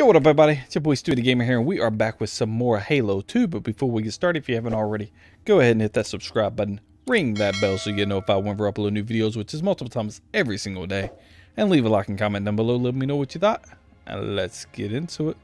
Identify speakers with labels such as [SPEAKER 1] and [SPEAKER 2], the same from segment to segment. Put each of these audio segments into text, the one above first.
[SPEAKER 1] Yo, what up, everybody? It's your boy Stu the Gamer here, and we are back with some more Halo 2. But before we get started, if you haven't already, go ahead and hit that subscribe button, ring that bell so you get notified whenever I upload new videos, which is multiple times every single day. And leave a like and comment down below, let me know what you thought. And let's get into it.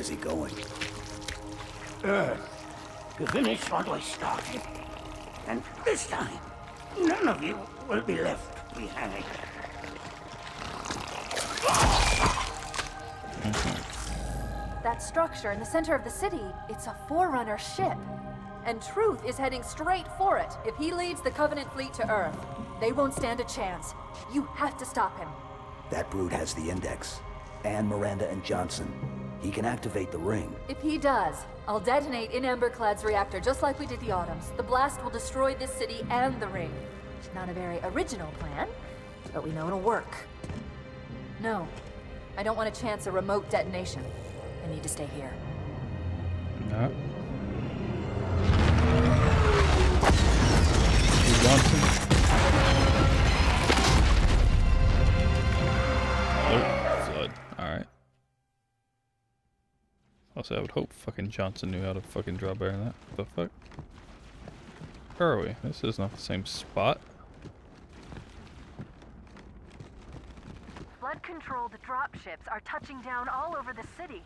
[SPEAKER 2] Where's he going?
[SPEAKER 3] Uh, Earth to finish what I started. And this time, none of you will be left behind. Mm-hmm.
[SPEAKER 4] That structure in the center of the city, it's a Forerunner ship. And Truth is heading straight for it. If he leads the Covenant fleet to Earth, they won't stand a chance. You have to stop him.
[SPEAKER 2] That brute has the index. And Miranda and Johnson. He can activate the ring.
[SPEAKER 4] If he does, I'll detonate in Amber Clad's reactor just like we did the Autumns. The blast will destroy this city and the ring. Not a very original plan, but we know it'll work. No, I don't want to chance a remote detonation. I need to stay here.
[SPEAKER 1] No. Also, I would hope fucking Johnson knew how to fucking draw better than that. What the fuck? Where are we? This is not the same spot.
[SPEAKER 5] Flood controlled dropships are touching down all over the city.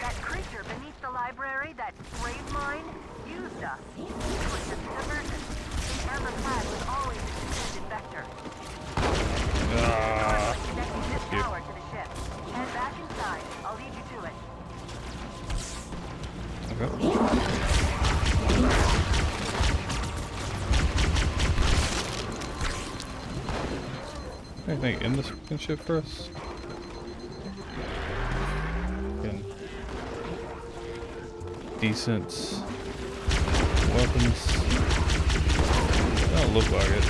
[SPEAKER 5] That creature beneath the library, that Gravemind, used us. It was a diversion. The Amber Clad was always intended vector.
[SPEAKER 1] Ah,
[SPEAKER 5] Like
[SPEAKER 1] Anything in this fucking ship us? Fucking decent weapons. Don't look like it.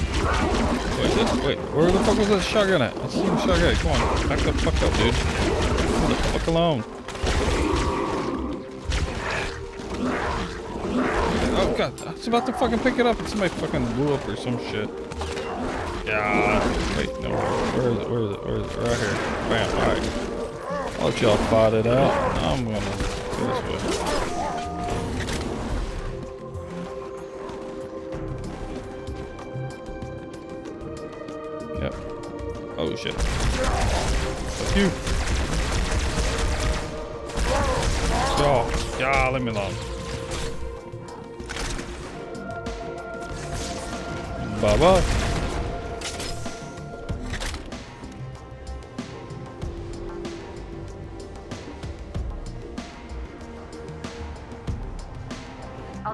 [SPEAKER 1] Wait, this, wait, where the fuck was that shotgun at? I seen the shotgun. Come on, back the fuck up, dude. Leave the fuck alone. Oh god, I was about to fucking pick it up and somebody fucking blew up or some shit. Yeah. Wait, no. Where is it? Where is it? Where is it? Right here. Bam. Alright. I'll let y'all fight it out. I'm gonna go this way. Yep. Oh shit. Fuck you. Y'all. Yeah, leave me alone. Bye bye.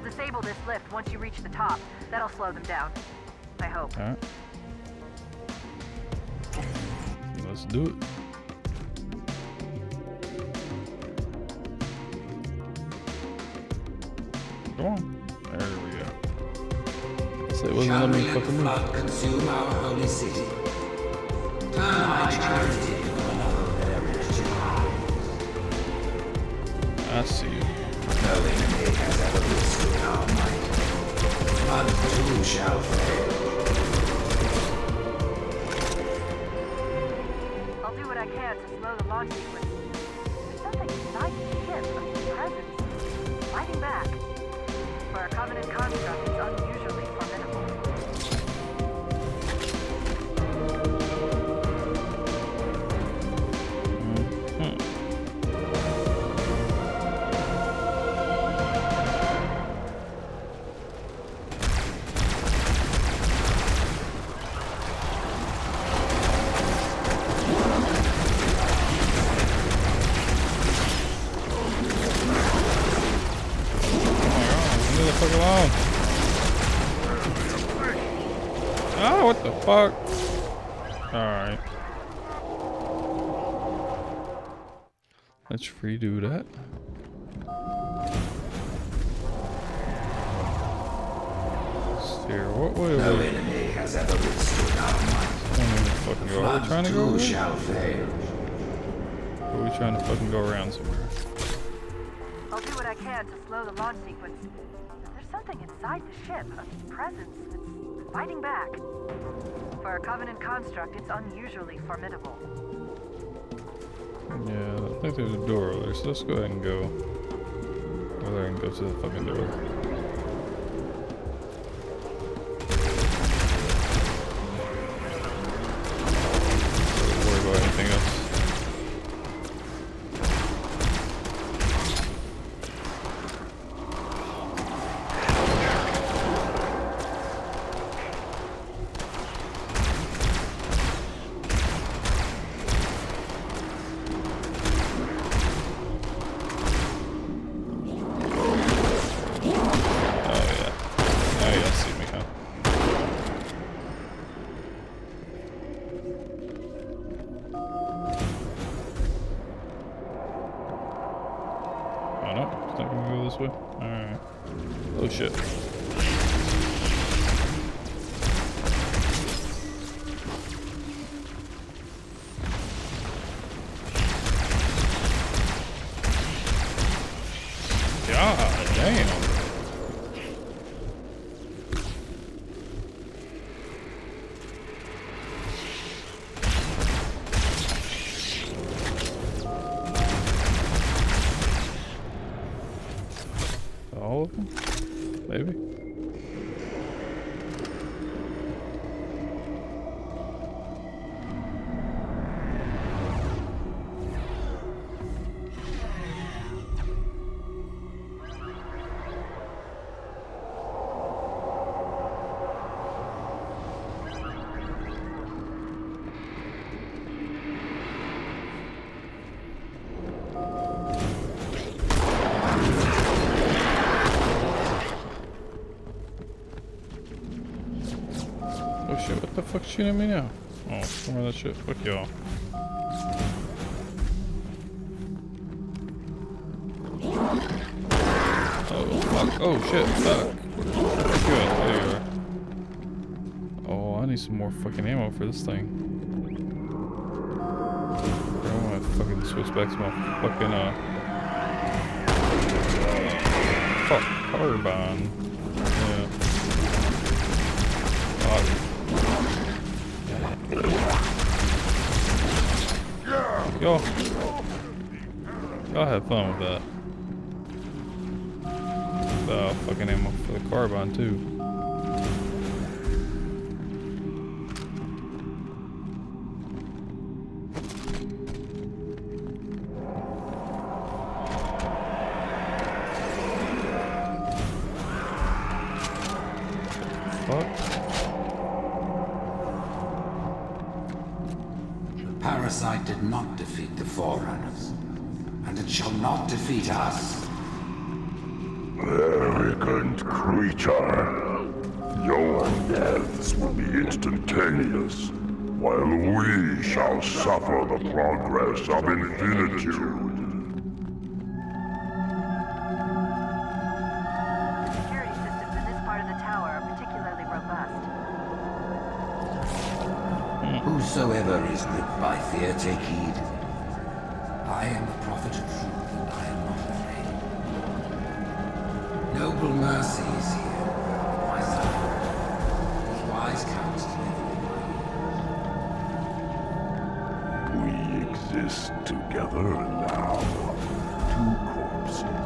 [SPEAKER 5] Disable this lift once you reach the top. That'll slow them down. I hope.
[SPEAKER 1] Alright. Let's do it. Come on. There we go. So it wasn't letting me fucking move.
[SPEAKER 6] Shall fail.
[SPEAKER 5] I'll do what I can to slow the launch sequence.
[SPEAKER 1] Leave the fuck alone. Ah, what the fuck? Alright. Let's redo that. Here, what way
[SPEAKER 6] No
[SPEAKER 1] was
[SPEAKER 6] enemy has ever withstood our might.
[SPEAKER 1] I don't even. Are we trying to go
[SPEAKER 6] too
[SPEAKER 1] around?
[SPEAKER 6] shall fail.
[SPEAKER 1] Or are we trying to fucking go around somewhere?
[SPEAKER 5] I'll do what I can to slow the launch sequence. Something inside the ship, a presence that's fighting back. For a Covenant construct, it's unusually formidable.
[SPEAKER 1] Yeah, I think there's a door over there, so let's go ahead and go over there and go to the fucking door. God damn. Oh shit, what the fuck's shooting me now? Oh, some of that shit. Fuck y'all. Oh fuck. Oh shit, fuck. Fuck you? There you are. Oh, I need some more fucking ammo for this thing. I want to fucking switch back to my fucking uh fuck carbine. Y'all, y'all have fun with that. The fucking ammo for the carbine too.
[SPEAKER 6] Not defeat the Forerunners, and it shall not defeat us.
[SPEAKER 7] Arrogant creature. Your deaths will be instantaneous, while we shall suffer the progress of infinitude.
[SPEAKER 6] Is gripped by fear, take heed. I am the prophet of truth, and I am not afraid. Noble mercy is here, my son. His wise counsel.
[SPEAKER 7] We exist together now. Two corpses.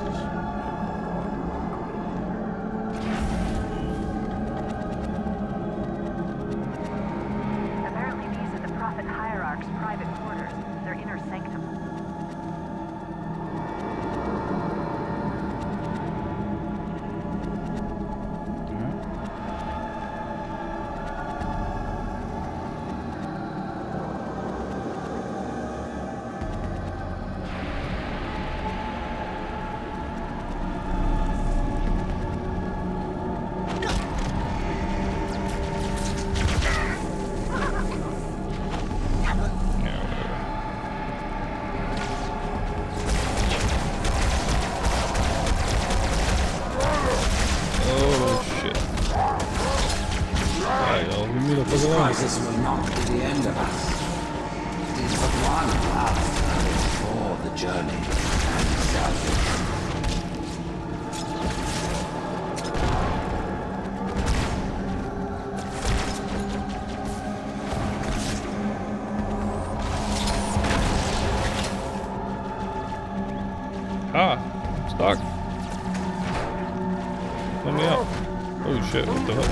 [SPEAKER 1] Shit, what the hell?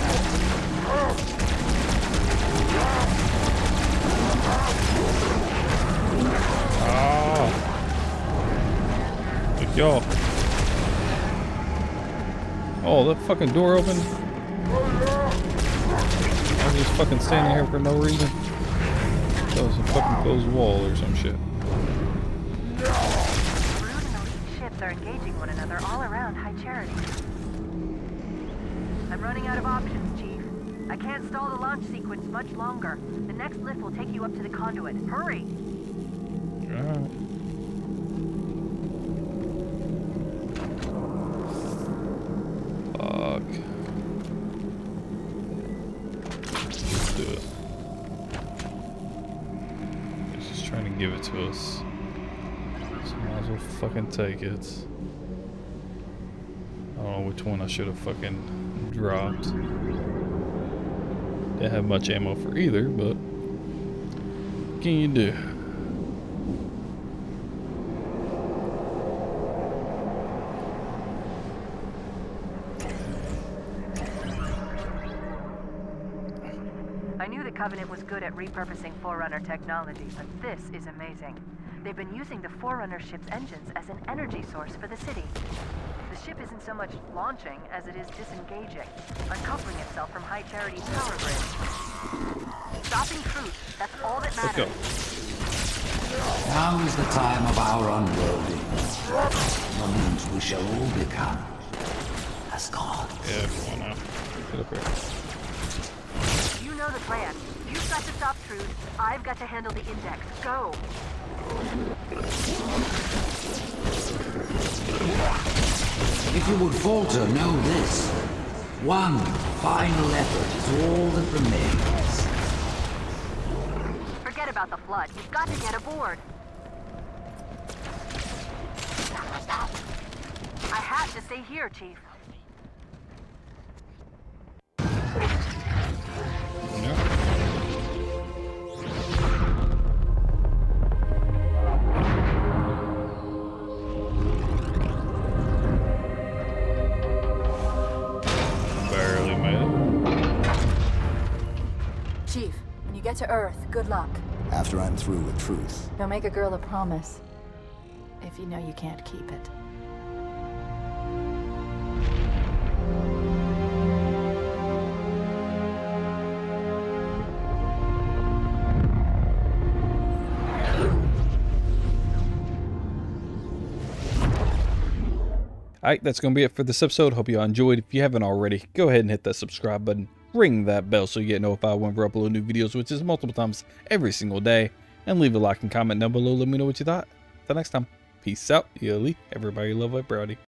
[SPEAKER 1] Ah. Like y'all. Oh, that fucking door open. I'm just fucking standing here for no reason. That was a fucking closed wall or some shit.
[SPEAKER 5] Ships are engaging one another all around High Charity. Running out of options, Chief. I can't stall the launch sequence much longer. The next lift will take you up to the conduit. Hurry!
[SPEAKER 1] Alright. Fuck. Let's do it. He's just trying to give it to us. So might as well fucking take it. I don't know which one I should have fucking dropped. Didn't have much ammo for either, but what can you do?
[SPEAKER 5] I knew the Covenant was good at repurposing Forerunner technology, but this is amazing. They've been using the Forerunner ship's engines as an energy source for the city. The ship isn't so much launching as it is disengaging, uncoupling itself from High Charity's power grid. Stopping truth, that's all that
[SPEAKER 1] Let's go.
[SPEAKER 5] matters.
[SPEAKER 6] Now is the time of our unloading. The moment we shall all become as gods.
[SPEAKER 1] Yeah, come on now. Here.
[SPEAKER 5] You know the plan. You've got to stop truth. I've got to handle the index. Go!
[SPEAKER 6] If you would falter, know this. One final effort is all that remains.
[SPEAKER 5] Forget about the flood. You've got to get aboard. I have to stay here, Chief.
[SPEAKER 4] Earth, good luck.
[SPEAKER 2] After I'm through with truth.
[SPEAKER 4] Don't make a girl a promise. If you know you can't keep it.
[SPEAKER 1] Alright, that's going to be it for this episode. Hope you all enjoyed. If you haven't already, go ahead and hit that subscribe button. Ring that bell so you get notified I upload new videos, which is multiple times every single day. And leave a like and comment down below. Let me know what you thought. Till next time, peace out. Yoli. Everybody love it, Browdy.